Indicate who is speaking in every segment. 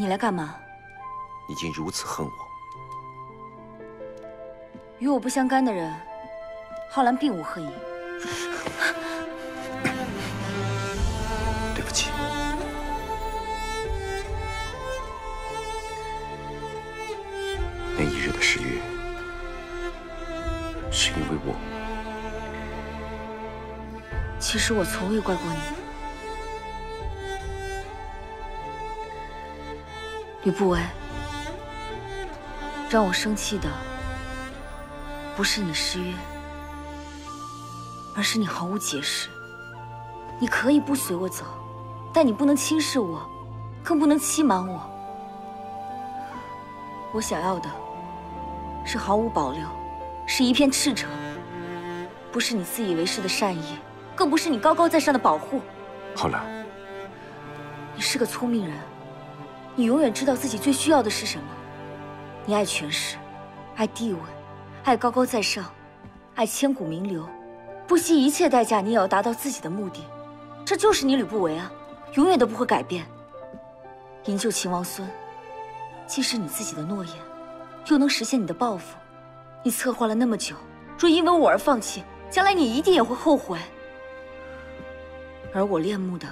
Speaker 1: 你来干嘛？
Speaker 2: 你竟如此恨我！
Speaker 1: 与我不相干的人，浩然并无恨意。
Speaker 2: 对不起，那一日的誓约，是因为我。
Speaker 1: 其实我从未怪过你。吕不韦，让我生气的不是你失约，而是你毫无解释。你可以不随我走，但你不能轻视我，更不能欺瞒我。我想要的是毫无保留，是一片赤诚，不是你自以为是的善意，更不是你高高在上的保护。
Speaker 2: 好了，
Speaker 1: 你是个聪明人。你永远知道自己最需要的是什么。你爱权势，爱地位，爱高高在上，爱千古名流，不惜一切代价，你也要达到自己的目的。这就是你吕不韦啊，永远都不会改变。营救秦王孙，既是你自己的诺言，又能实现你的抱负。你策划了那么久，若因为我而放弃，将来你一定也会后悔。而我恋慕的，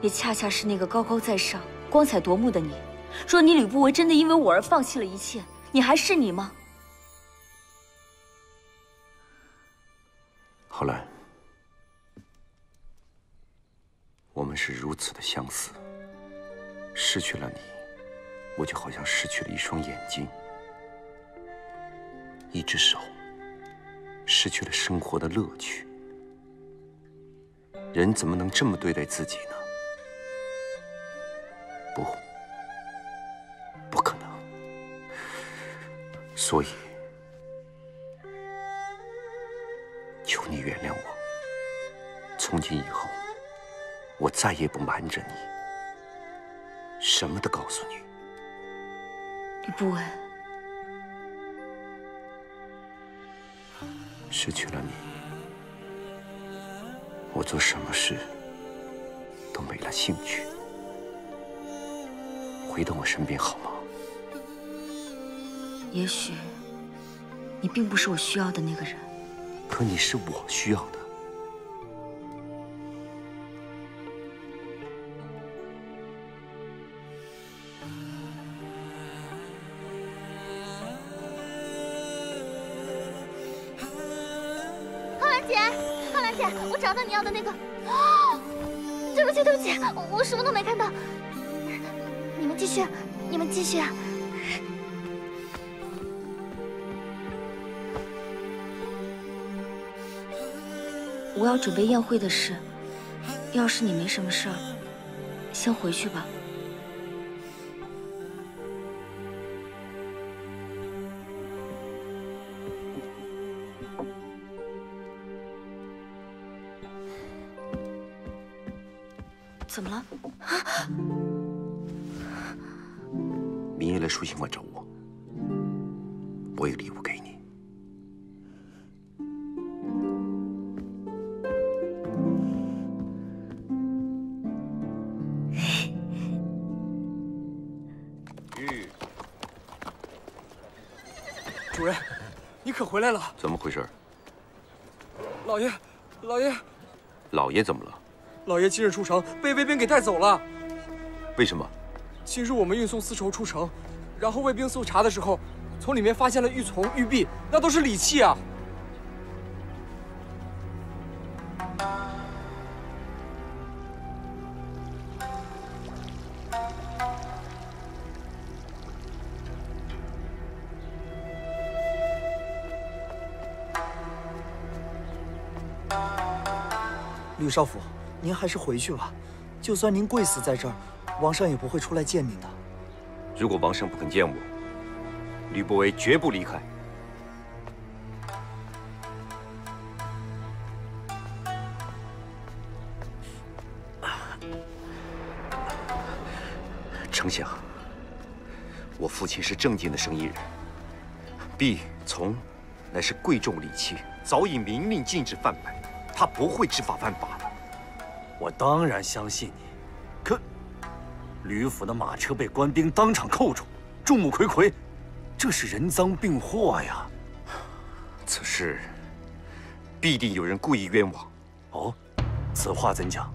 Speaker 1: 也恰恰是那个高高在上。光彩夺目的你，若你吕不韦真的因为我而放弃了一切，你还是你吗？
Speaker 2: 浩然，我们是如此的相似，失去了你，我就好像失去了一双眼睛，一只手，失去了生活的乐趣。人怎么能这么对待自己呢？不，不可能。所以，求你原谅我。从今以后，我再也不瞒着你，什么都告诉你。
Speaker 1: 吕不韦，
Speaker 2: 失去了你，我做什么事都没了兴趣。回到我身边好吗？
Speaker 1: 也许你并不是我需要的那个人，
Speaker 2: 可你是我需要的。
Speaker 3: 浩然姐，浩然姐，我找到你要的那个。对不起，对不起，我什么都没看到。继续，你们继续啊！
Speaker 1: 我要准备宴会的事，要是你没什么事儿，先回去吧。怎么了？
Speaker 2: 明夜来书信馆找我，我有礼物给你。
Speaker 4: 玉，主人，你可回来了？
Speaker 2: 怎么回事？
Speaker 4: 老爷，老爷，
Speaker 2: 老爷怎么了？
Speaker 4: 老爷今日出城，被卫兵给带走了。
Speaker 2: 为什么？
Speaker 4: 今日我们运送丝绸出城，然后卫兵搜查的时候，从里面发现了玉琮、玉璧，那都是礼器啊。
Speaker 5: 吕少府，您还是回去吧。就算您跪死在这儿，王上也不会出来见您的。
Speaker 2: 如果王上不肯见我，吕不韦绝不离开。丞相，我父亲是正经的生意人，璧从乃是贵重礼器，早已明令禁止贩卖，他不会知法犯法的。
Speaker 6: 我当然相信你，可吕府的马车被官兵当场扣住，众目睽睽，这是人赃并获呀！
Speaker 2: 此事必定有人故意冤枉。
Speaker 6: 哦，此话怎讲？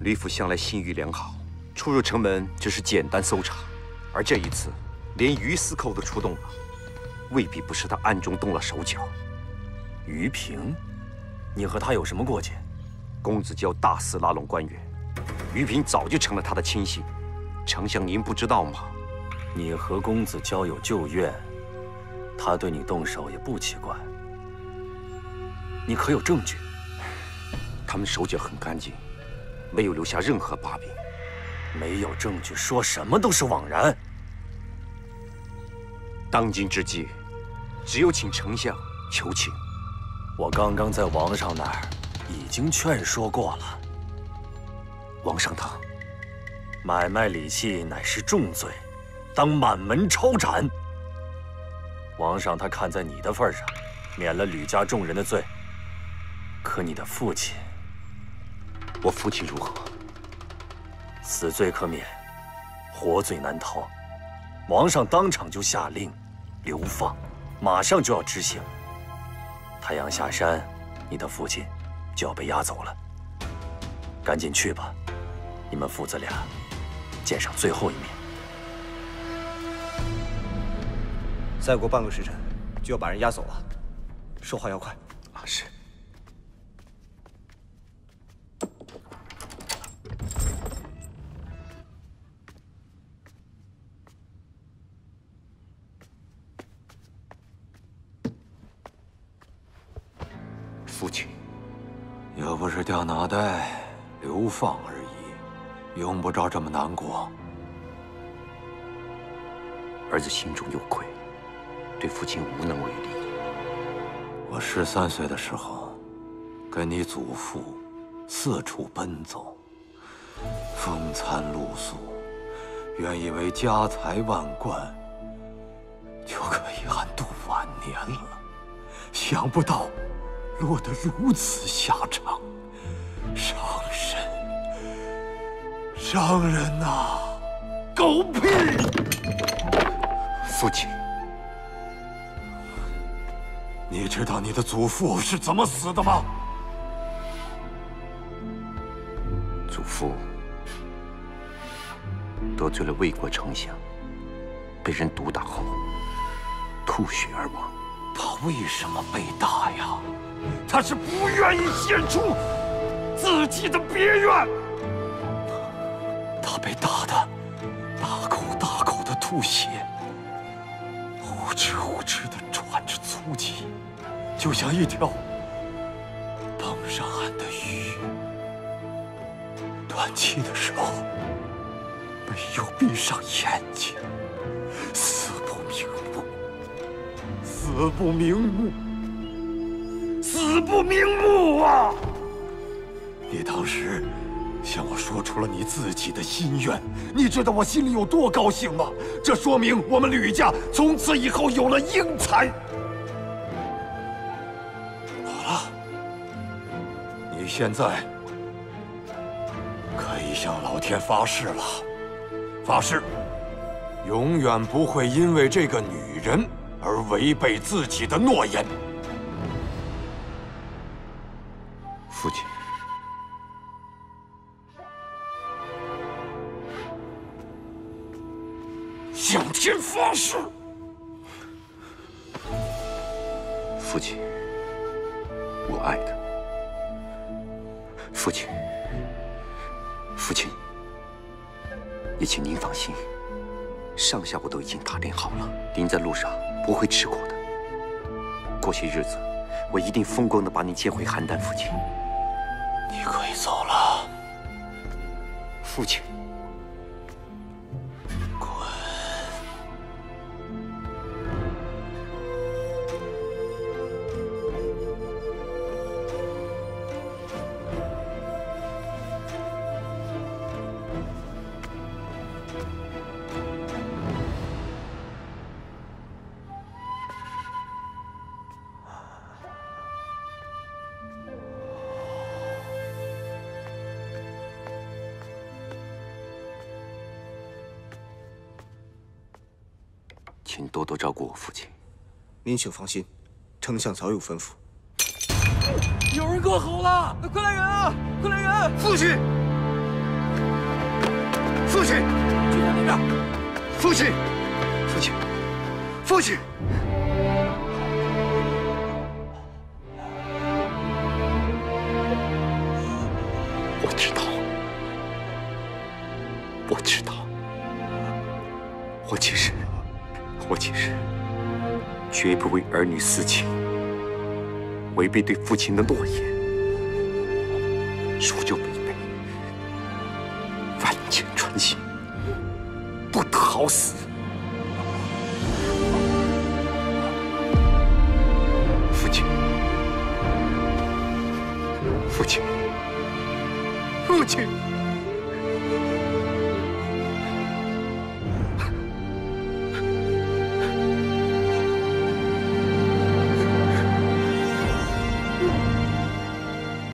Speaker 2: 吕府向来信誉良好，出入城门只是简单搜查，而这一次连于司寇都出动了，未必不是他暗中动了手脚。
Speaker 6: 于平，你和他有什么过节？
Speaker 2: 公子教大肆拉拢官员，于平早就成了他的亲信。丞相，您不知道吗？
Speaker 6: 你和公子交有旧怨，他对你动手也不奇怪。你可有证据？
Speaker 2: 他们手脚很干净，没有留下任何把柄。
Speaker 6: 没有证据，说什么都是枉然。
Speaker 2: 当今之计，只有请丞相求情。
Speaker 6: 我刚刚在王上那儿已经劝说过了。
Speaker 2: 王上他
Speaker 6: 买卖礼器乃是重罪，当满门抄斩。王上他看在你的份上，免了吕家众人的罪。可你的父亲，
Speaker 2: 我父亲如何？
Speaker 6: 死罪可免，活罪难逃。王上当场就下令流放，马上就要执行。太阳下山，你的父亲就要被押走了。赶紧去吧，你们父子俩见上最后一面。
Speaker 7: 再过半个时辰，就要把人押走了，说话要快。
Speaker 2: 啊，是。父亲，
Speaker 8: 要不是掉脑袋、流放而已，用不着这么难过。
Speaker 2: 儿子心中有愧，对父亲无能为力。
Speaker 8: 我十三岁的时候，跟你祖父四处奔走，风餐露宿，原以为家财万贯就可以安度晚年了，想不到。落得如此下场，杀，商人呐！狗屁！
Speaker 2: 父亲，
Speaker 8: 你知道你的祖父是怎么死的吗？
Speaker 2: 祖父得罪了魏国丞相，被人毒打后吐血而亡。
Speaker 8: 他为什么被打呀？他是不愿意献出自己的别院，被打的大口大口的吐血，呼哧呼哧的喘着粗气，就像一条登上岸的鱼。断气的时候没有闭上眼睛，死不瞑目，死不瞑目。死不瞑目啊！你当时向我说出了你自己的心愿，你知道我心里有多高兴吗？这说明我们吕家从此以后有了英才。好了，你现在可以向老天发誓了，发誓永远不会因为这个女人而违背自己的诺言。向天发誓。
Speaker 2: 父亲，我爱他。父亲，父亲，也请您放心，上下我都已经打点好了，您在路上不会吃苦的。过些日子，我一定风光的把您接回邯郸，父亲。
Speaker 8: 你可以走了，
Speaker 2: 父亲。请多多照顾我父亲。
Speaker 7: 您请放心，丞相早有吩咐。
Speaker 4: 有人割喉了！快来人啊！快来人！
Speaker 2: 父亲，父亲，
Speaker 4: 就在那边！
Speaker 2: 父亲，父亲，父亲！我知道，我知道，我其实，我其实绝不为儿女私情。违背对父亲的诺言，恕就违背。万箭穿心，不得好死。父亲，父亲，父亲。